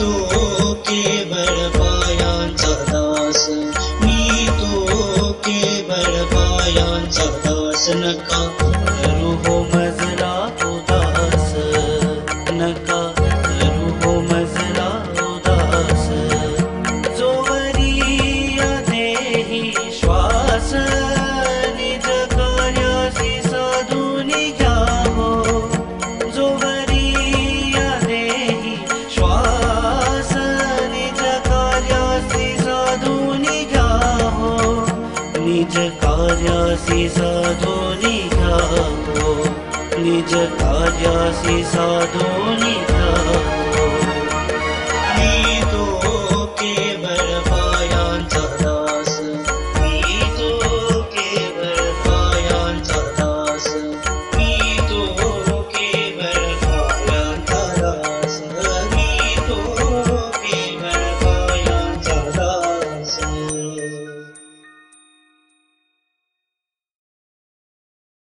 तो केवल पायांचा दास मी तो केवल पायांचा दास नका करू निज कार्यासी साधुनी घ्यावो निज कार्यासी साधुनी घ्यावो